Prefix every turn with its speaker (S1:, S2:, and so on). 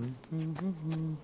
S1: Mm-hmm.